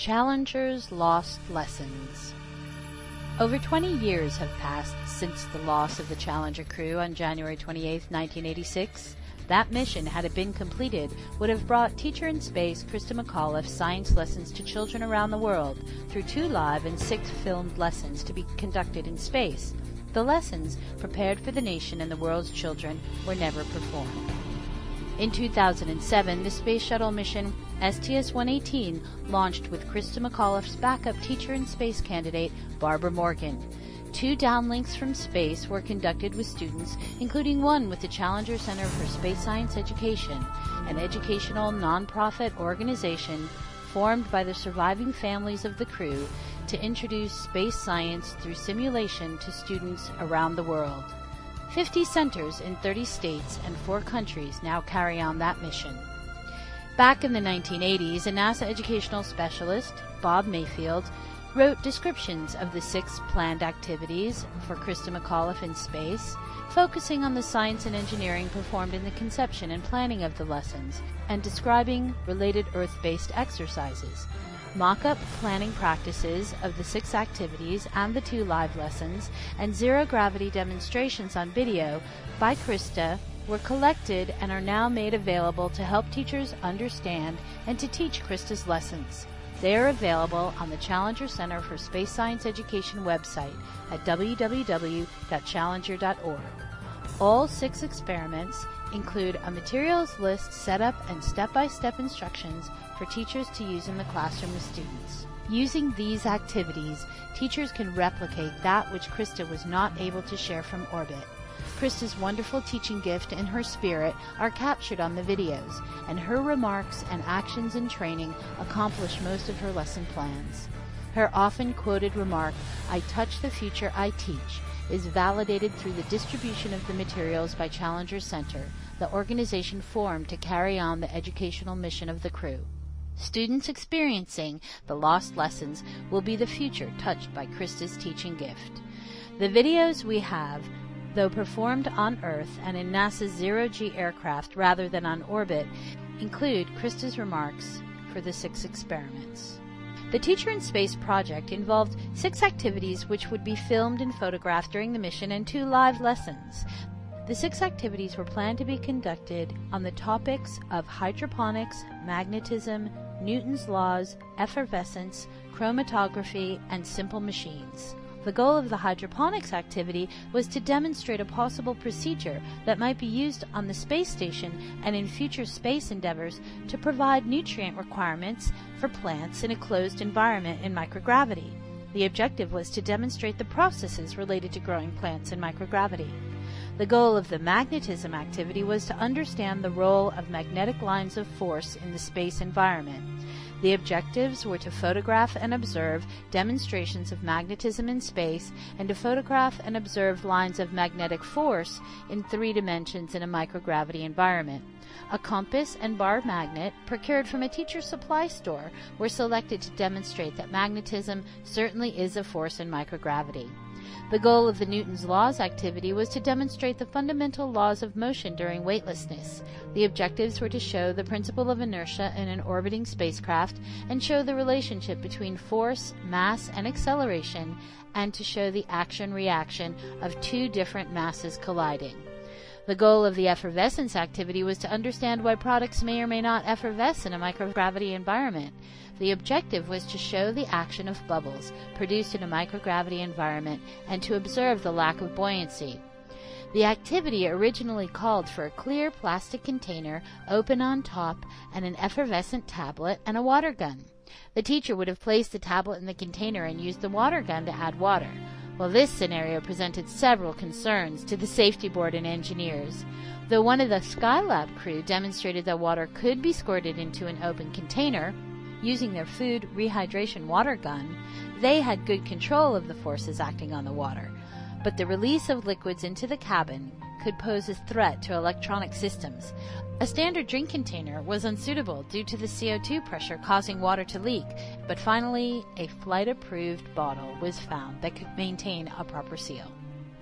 Challenger's Lost Lessons. Over 20 years have passed since the loss of the Challenger crew on January 28, 1986. That mission, had it been completed, would have brought Teacher in Space Christa McAuliffe science lessons to children around the world through two live and six filmed lessons to be conducted in space. The lessons, prepared for the nation and the world's children, were never performed. In 2007, the Space Shuttle mission STS-118 launched with Christa McAuliffe's backup teacher and space candidate, Barbara Morgan. Two downlinks from space were conducted with students, including one with the Challenger Center for Space Science Education, an educational nonprofit organization formed by the surviving families of the crew to introduce space science through simulation to students around the world. 50 centers in 30 states and four countries now carry on that mission. Back in the 1980s, a NASA educational specialist, Bob Mayfield, wrote descriptions of the six planned activities for Christa McAuliffe in space, focusing on the science and engineering performed in the conception and planning of the lessons, and describing related Earth based exercises. Mock up planning practices of the six activities and the two live lessons, and zero gravity demonstrations on video by Christa were collected and are now made available to help teachers understand and to teach Christa's lessons. They are available on the Challenger Center for Space Science Education website at www.challenger.org. All six experiments include a materials list setup and step-by-step instructions for teachers to use in the classroom with students. Using these activities, teachers can replicate that which Christa was not able to share from orbit. Christa's wonderful teaching gift and her spirit are captured on the videos, and her remarks and actions in training accomplish most of her lesson plans. Her often quoted remark, I touch the future I teach, is validated through the distribution of the materials by Challenger Center, the organization formed to carry on the educational mission of the crew. Students experiencing the lost lessons will be the future touched by Christa's teaching gift. The videos we have though performed on Earth and in NASA's zero G aircraft rather than on orbit, include Christa's remarks for the six experiments. The Teacher in Space project involved six activities which would be filmed and photographed during the mission and two live lessons. The six activities were planned to be conducted on the topics of hydroponics, magnetism, Newton's laws, effervescence, chromatography, and simple machines. The goal of the hydroponics activity was to demonstrate a possible procedure that might be used on the space station and in future space endeavors to provide nutrient requirements for plants in a closed environment in microgravity. The objective was to demonstrate the processes related to growing plants in microgravity. The goal of the magnetism activity was to understand the role of magnetic lines of force in the space environment. The objectives were to photograph and observe demonstrations of magnetism in space and to photograph and observe lines of magnetic force in three dimensions in a microgravity environment. A compass and bar magnet, procured from a teacher supply store, were selected to demonstrate that magnetism certainly is a force in microgravity. The goal of the Newton's laws activity was to demonstrate the fundamental laws of motion during weightlessness. The objectives were to show the principle of inertia in an orbiting spacecraft and show the relationship between force, mass, and acceleration, and to show the action reaction of two different masses colliding. The goal of the effervescence activity was to understand why products may or may not effervesce in a microgravity environment. The objective was to show the action of bubbles produced in a microgravity environment and to observe the lack of buoyancy. The activity originally called for a clear plastic container, open on top, and an effervescent tablet and a water gun. The teacher would have placed the tablet in the container and used the water gun to add water. Well, this scenario presented several concerns to the safety board and engineers. Though one of the Skylab crew demonstrated that water could be squirted into an open container, using their food rehydration water gun, they had good control of the forces acting on the water. But the release of liquids into the cabin could pose a threat to electronic systems. A standard drink container was unsuitable due to the CO2 pressure causing water to leak, but finally, a flight approved bottle was found that could maintain a proper seal.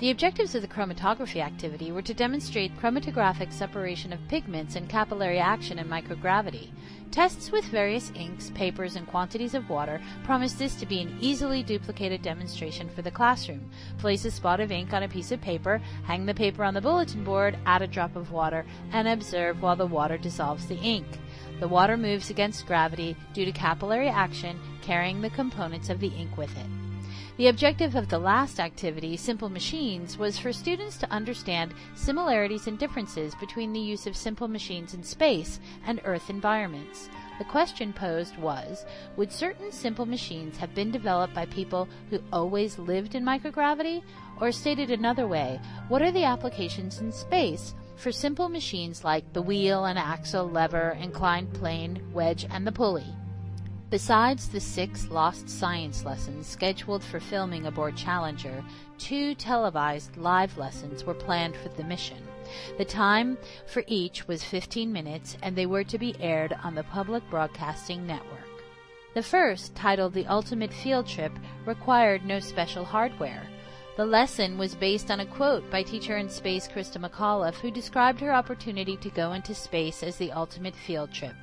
The objectives of the chromatography activity were to demonstrate chromatographic separation of pigments and capillary action in microgravity. Tests with various inks, papers, and quantities of water promise this to be an easily duplicated demonstration for the classroom. Place a spot of ink on a piece of paper, hang the paper on the bulletin board, add a drop of water, and observe while the water dissolves the ink. The water moves against gravity due to capillary action, carrying the components of the ink with it. The objective of the last activity, Simple Machines, was for students to understand similarities and differences between the use of simple machines in space and Earth environments. The question posed was Would certain simple machines have been developed by people who always lived in microgravity? Or stated another way, what are the applications in space for simple machines like the wheel and axle, lever, inclined plane, wedge, and the pulley? Besides the six lost science lessons scheduled for filming aboard Challenger, two televised live lessons were planned for the mission. The time for each was 15 minutes, and they were to be aired on the Public Broadcasting Network. The first, titled The Ultimate Field Trip, required no special hardware. The lesson was based on a quote by teacher in space Christa McAuliffe, who described her opportunity to go into space as the ultimate field trip.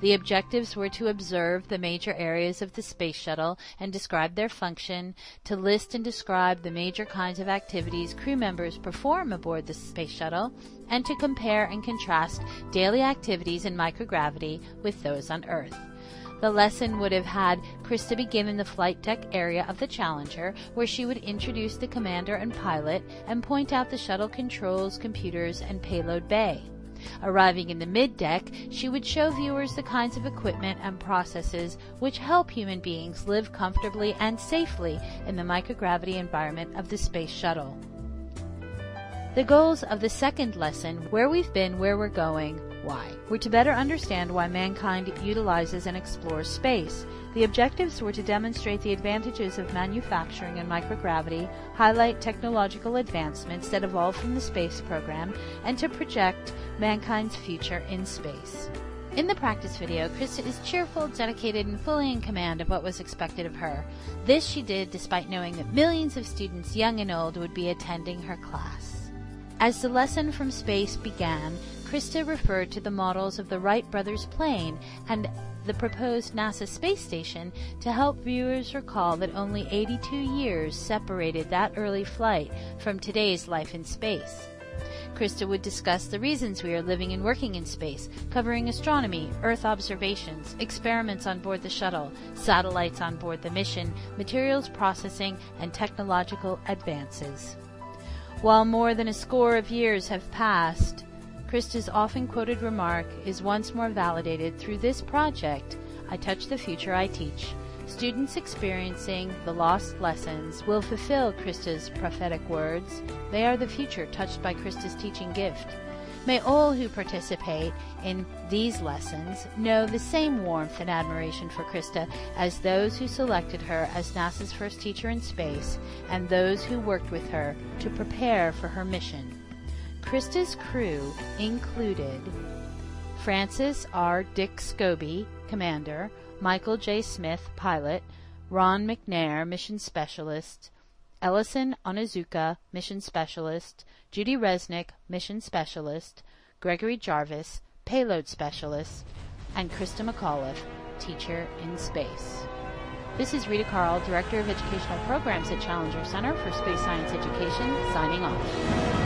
The objectives were to observe the major areas of the space shuttle and describe their function, to list and describe the major kinds of activities crew members perform aboard the space shuttle, and to compare and contrast daily activities in microgravity with those on Earth. The lesson would have had Christa begin in the flight deck area of the Challenger, where she would introduce the commander and pilot and point out the shuttle controls, computers, and payload bay. Arriving in the middeck, she would show viewers the kinds of equipment and processes which help human beings live comfortably and safely in the microgravity environment of the space shuttle. The goals of the second lesson, Where We've Been, Where We're Going, Why, were to better understand why mankind utilizes and explores space. The objectives were to demonstrate the advantages of manufacturing in microgravity, highlight technological advancements that evolve from the space program, and to project mankind's future in space. In the practice video, Christa is cheerful, dedicated, and fully in command of what was expected of her. This she did despite knowing that millions of students, young and old, would be attending her class. As the lesson from space began, Christa referred to the models of the Wright brothers plane and the proposed NASA space station to help viewers recall that only 82 years separated that early flight from today's life in space. Christa would discuss the reasons we are living and working in space, covering astronomy, Earth observations, experiments on board the shuttle, satellites on board the mission, materials processing, and technological advances. While more than a score of years have passed, Christa's often quoted remark is once more validated through this project, I Touch the Future I Teach. Students experiencing the lost lessons will fulfill Christa's prophetic words. They are the future touched by Christa's teaching gift. May all who participate in these lessons know the same warmth and admiration for Christa as those who selected her as NASA's first teacher in space and those who worked with her to prepare for her mission. Christa's crew included Francis R. Dick Scobie, Commander, Michael J. Smith, Pilot, Ron McNair, Mission Specialist, Ellison Onizuka, Mission Specialist, Judy Resnik, Mission Specialist, Gregory Jarvis, Payload Specialist, and Christa McAuliffe, Teacher in Space. This is Rita Carl, Director of Educational Programs at Challenger Center for Space Science Education, signing off.